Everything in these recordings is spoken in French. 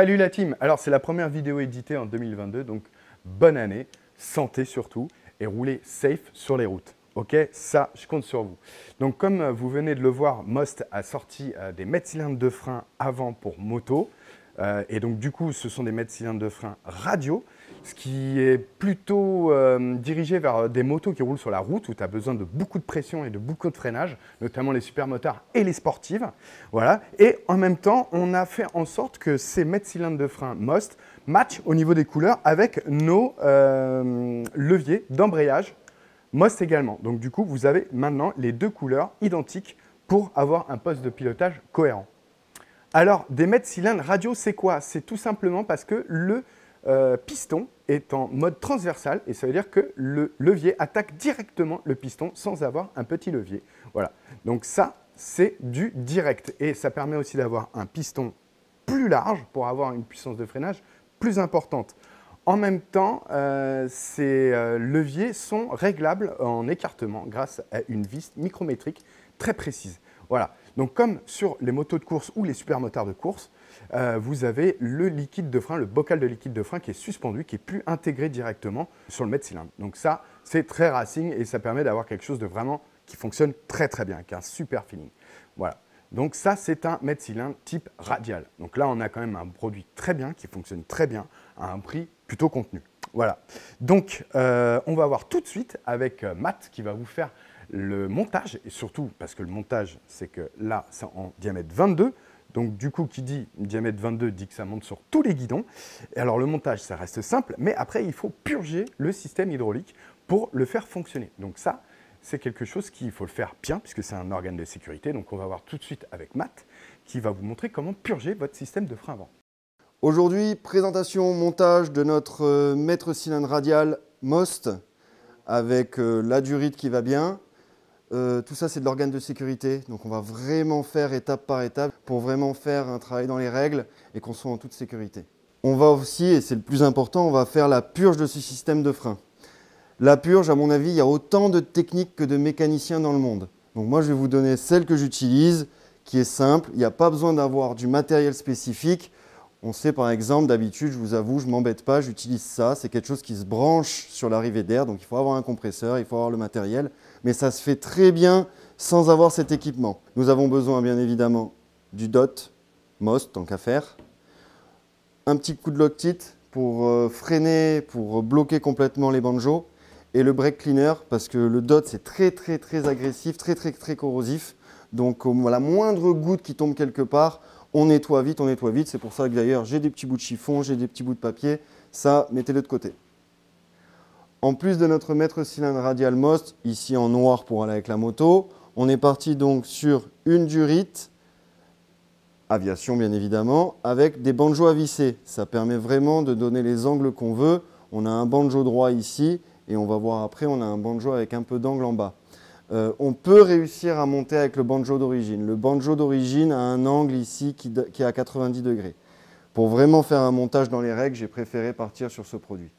Salut la team Alors c'est la première vidéo éditée en 2022, donc bonne année, santé surtout, et roulez safe sur les routes. Ok, ça, je compte sur vous. Donc comme vous venez de le voir, Most a sorti euh, des mètres cylindres de frein avant pour moto. Euh, et donc du coup, ce sont des mètres cylindres de frein radio, ce qui est plutôt euh, dirigé vers des motos qui roulent sur la route où tu as besoin de beaucoup de pression et de beaucoup de freinage, notamment les supermotards et les sportives. Voilà. Et en même temps, on a fait en sorte que ces mètres cylindres de frein Most matchent au niveau des couleurs avec nos euh, leviers d'embrayage Most également. Donc du coup, vous avez maintenant les deux couleurs identiques pour avoir un poste de pilotage cohérent. Alors, des mètres cylindres radio, c'est quoi? C'est tout simplement parce que le euh, piston est en mode transversal et ça veut dire que le levier attaque directement le piston sans avoir un petit levier. Voilà. Donc ça, c'est du direct et ça permet aussi d'avoir un piston plus large pour avoir une puissance de freinage plus importante. En même temps, euh, ces euh, leviers sont réglables en écartement grâce à une vis micrométrique très précise. Voilà. Donc comme sur les motos de course ou les supermotards de course, euh, vous avez le liquide de frein, le bocal de liquide de frein qui est suspendu, qui est plus intégré directement sur le mètre cylindre. Donc ça, c'est très racing et ça permet d'avoir quelque chose de vraiment qui fonctionne très très bien, qui a un super feeling. Voilà. Donc ça, c'est un mètre cylindre type radial. Donc là, on a quand même un produit très bien, qui fonctionne très bien, à un prix plutôt contenu. Voilà. Donc, euh, on va voir tout de suite avec euh, Matt qui va vous faire le montage, et surtout parce que le montage, c'est que là, c'est en diamètre 22. Donc du coup, qui dit diamètre 22 dit que ça monte sur tous les guidons. Et alors le montage, ça reste simple, mais après, il faut purger le système hydraulique pour le faire fonctionner. Donc ça, c'est quelque chose qu'il faut le faire bien, puisque c'est un organe de sécurité. Donc on va voir tout de suite avec Matt, qui va vous montrer comment purger votre système de frein avant. Aujourd'hui, présentation, montage de notre euh, mètre cylindre radial MOST avec euh, la durite qui va bien, euh, tout ça, c'est de l'organe de sécurité. Donc, on va vraiment faire étape par étape pour vraiment faire un travail dans les règles et qu'on soit en toute sécurité. On va aussi, et c'est le plus important, on va faire la purge de ce système de frein. La purge, à mon avis, il y a autant de techniques que de mécaniciens dans le monde. Donc, moi, je vais vous donner celle que j'utilise, qui est simple. Il n'y a pas besoin d'avoir du matériel spécifique. On sait par exemple, d'habitude, je vous avoue, je ne m'embête pas, j'utilise ça. C'est quelque chose qui se branche sur l'arrivée d'air, donc il faut avoir un compresseur, il faut avoir le matériel. Mais ça se fait très bien sans avoir cet équipement. Nous avons besoin bien évidemment du DOT, MOST, tant qu'à faire. Un petit coup de lock-tit pour euh, freiner, pour bloquer complètement les banjos. Et le brake cleaner, parce que le DOT c'est très très très agressif, très très très corrosif. Donc la moindre goutte qui tombe quelque part, on nettoie vite, on nettoie vite. C'est pour ça que d'ailleurs, j'ai des petits bouts de chiffon, j'ai des petits bouts de papier. Ça, mettez-le de côté. En plus de notre mètre cylindre radial Most, ici en noir pour aller avec la moto, on est parti donc sur une durite, aviation bien évidemment, avec des banjos à visser. Ça permet vraiment de donner les angles qu'on veut. On a un banjo droit ici et on va voir après, on a un banjo avec un peu d'angle en bas. Euh, on peut réussir à monter avec le banjo d'origine. Le banjo d'origine a un angle ici qui, qui est à 90 degrés. Pour vraiment faire un montage dans les règles, j'ai préféré partir sur ce produit.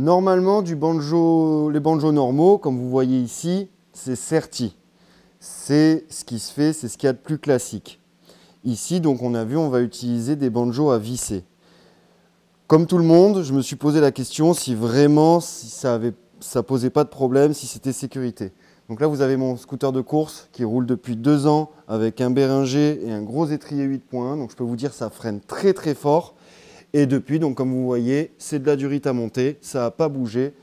Normalement, du banjo, les banjos normaux, comme vous voyez ici, c'est serti. C'est ce qui se fait, c'est ce qu'il y a de plus classique. Ici, donc, on a vu, on va utiliser des banjos à visser. Comme tout le monde, je me suis posé la question si vraiment ça ne posait pas de problème, si c'était sécurité. Donc là, vous avez mon scooter de course qui roule depuis deux ans avec un Béringer et un gros étrier 8 points. Donc je peux vous dire ça freine très très fort. Et depuis, donc comme vous voyez, c'est de la durite à monter, ça n'a pas bougé.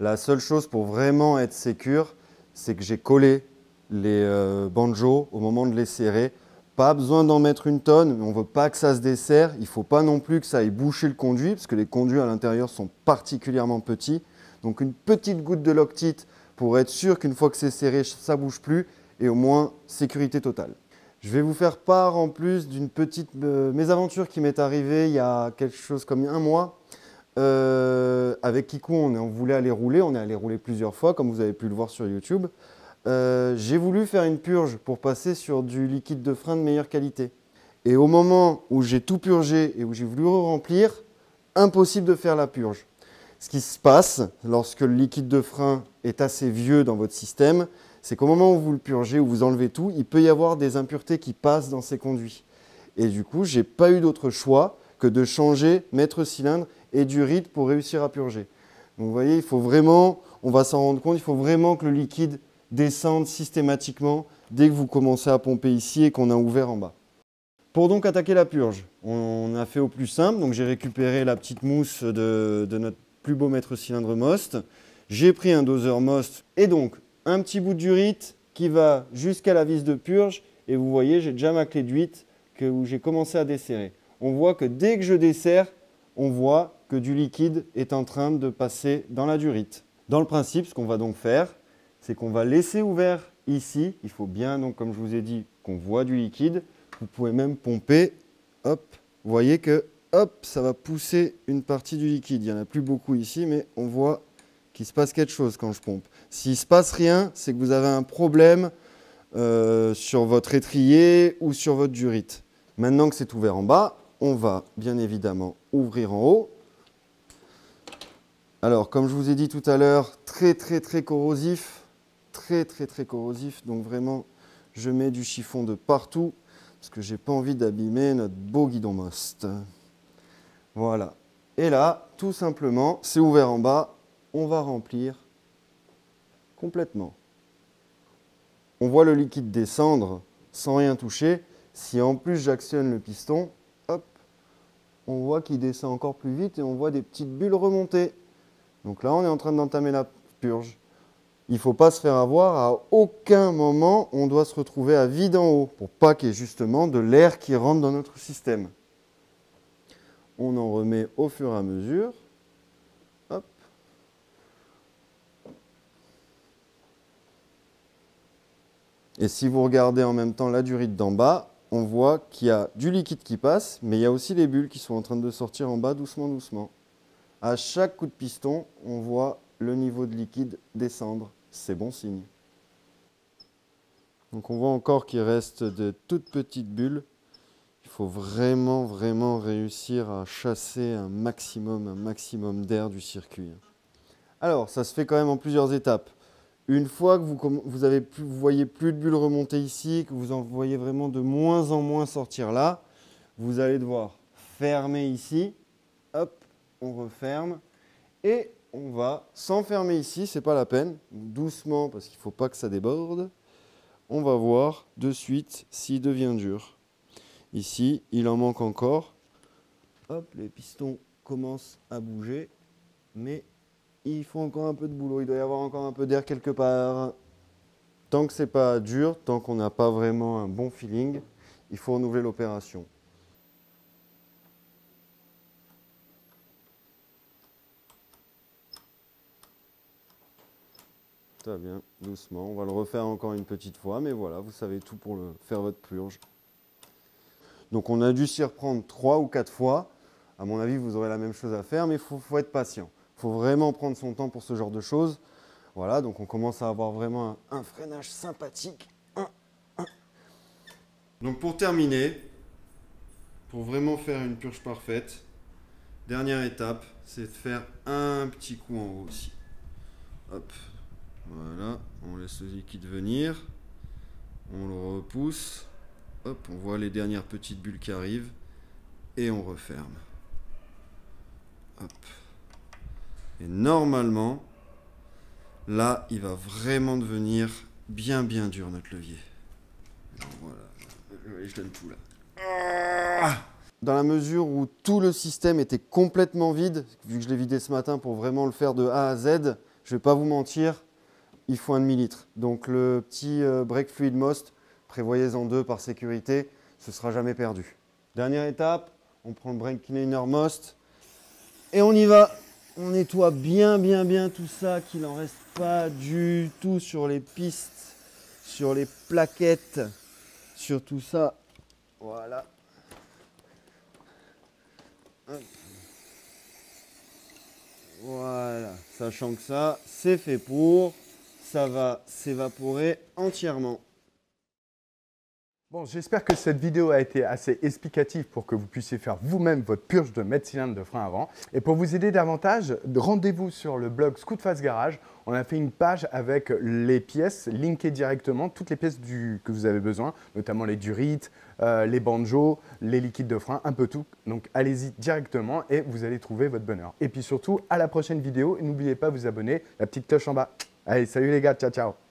La seule chose pour vraiment être sécure, c'est que j'ai collé les euh, banjos au moment de les serrer. Pas besoin d'en mettre une tonne, mais on ne veut pas que ça se desserre. Il ne faut pas non plus que ça aille boucher le conduit, parce que les conduits à l'intérieur sont particulièrement petits. Donc une petite goutte de Loctite pour être sûr qu'une fois que c'est serré, ça ne bouge plus et au moins sécurité totale. Je vais vous faire part en plus d'une petite euh, mésaventure qui m'est arrivée il y a quelque chose comme un mois. Euh, avec Kikou, on, voulait aller rouler, on est allé rouler plusieurs fois, comme vous avez pu le voir sur YouTube. Euh, j'ai voulu faire une purge pour passer sur du liquide de frein de meilleure qualité. Et au moment où j'ai tout purgé et où j'ai voulu remplir, impossible de faire la purge. Ce qui se passe lorsque le liquide de frein est assez vieux dans votre système, c'est qu'au moment où vous le purgez, où vous enlevez tout, il peut y avoir des impuretés qui passent dans ces conduits. Et du coup, je n'ai pas eu d'autre choix que de changer maître cylindre et du rythme pour réussir à purger. Donc vous voyez, il faut vraiment, on va s'en rendre compte, il faut vraiment que le liquide descende systématiquement dès que vous commencez à pomper ici et qu'on a ouvert en bas. Pour donc attaquer la purge, on a fait au plus simple, donc j'ai récupéré la petite mousse de, notre plus beau maître cylindre Most. J'ai pris un doseur Most et donc un petit bout de durite qui va jusqu'à la vis de purge. Et vous voyez, j'ai déjà ma clé de que, j'ai commencé à desserrer. On voit que dès que je desserre, on voit que du liquide est en train de passer dans la durite. Dans le principe, ce qu'on va donc faire, c'est qu'on va laisser ouvert ici. Il faut bien, donc, comme je vous ai dit, qu'on voit du liquide. Vous pouvez même pomper. Hop, vous voyez que hop, ça va pousser une partie du liquide. Il n'y en a plus beaucoup ici, mais on voit qu'il se passe quelque chose quand je pompe. S'il ne se passe rien, c'est que vous avez un problème euh, sur votre étrier ou sur votre durite. Maintenant que c'est ouvert en bas, on va bien évidemment ouvrir en haut. Alors, comme je vous ai dit tout à l'heure, très très très corrosif, très très très corrosif. Donc vraiment, je mets du chiffon de partout parce que j'ai pas envie d'abîmer notre beau guidon Most. Voilà. Et là, tout simplement, c'est ouvert en bas, on va remplir complètement. On voit le liquide descendre sans rien toucher. Si en plus j'actionne le piston, hop, on voit qu'il descend encore plus vite et on voit des petites bulles remonter. Donc là, on est en train d'entamer la purge. Il ne faut pas se faire avoir, à aucun moment on doit se retrouver à vide en haut, pour pas qu'il y ait justement de l'air qui rentre dans notre système. On en remet au fur et à mesure. Et si vous regardez en même temps la durite d'en bas, on voit qu'il y a du liquide qui passe, mais il y a aussi les bulles qui sont en train de sortir en bas doucement, doucement. À chaque coup de piston, on voit le niveau de liquide descendre. C'est bon signe. Donc on voit encore qu'il reste de toutes petites bulles. Il faut vraiment, vraiment réussir à chasser un maximum, un maximum d'air du circuit. Alors, ça se fait quand même en plusieurs étapes. Une fois que vous, voyez plus de bulles remonter ici, que vous en voyez vraiment de moins en moins sortir là, vous allez devoir fermer ici. Hop, on referme. Et on va s'enfermer ici, c'est pas la peine, doucement parce qu'il ne faut pas que ça déborde. On va voir de suite s'il devient dur. Ici, il en manque encore. Hop, les pistons commencent à bouger, mais il faut encore un peu de boulot, il doit y avoir encore un peu d'air quelque part. Tant que c'est pas dur, tant qu'on n'a pas vraiment un bon feeling, il faut renouveler l'opération. Très bien, doucement. On va le refaire encore une petite fois, mais voilà, vous savez tout pour faire votre purge. Donc on a dû s'y reprendre trois ou quatre fois. À mon avis, vous aurez la même chose à faire, mais il faut être patient. Faut vraiment prendre son temps pour ce genre de choses. Voilà, donc on commence à avoir vraiment un, freinage sympathique. Donc pour terminer, pour vraiment faire une purge parfaite, dernière étape, c'est de faire un petit coup en haut aussi. Hop, voilà, on laisse le liquide venir, on le repousse, hop, on voit les dernières petites bulles qui arrivent et on referme. Hop. Et normalement, là, il va vraiment devenir bien bien dur notre levier. Voilà, je donne tout là. Ah Dans la mesure où tout le système était complètement vide, vu que je l'ai vidé ce matin pour vraiment le faire de A à Z, je ne vais pas vous mentir, il faut un demi-litre. Donc le petit euh, break fluid most, prévoyez-en deux par sécurité, ce ne sera jamais perdu. Dernière étape, on prend le break cleaner most et on y va On nettoie bien, bien, bien tout ça, qu'il n'en reste pas du tout sur les pistes, sur les plaquettes, sur tout ça. Voilà. Voilà, sachant que ça, c'est fait pour, ça va s'évaporer entièrement. J'espère que cette vidéo a été assez explicative pour que vous puissiez faire vous-même votre purge de mètre cylindre de frein avant. Et pour vous aider davantage, rendez-vous sur le blog Scoot Fast Garage. On a fait une page avec les pièces linkées directement, toutes les pièces que vous avez besoin, notamment les durites, euh, les banjos, les liquides de frein, un peu tout. Donc allez-y directement et vous allez trouver votre bonheur. Et puis surtout, à la prochaine vidéo, n'oubliez pas de vous abonner, la petite cloche en bas. Allez, salut les gars, ciao ciao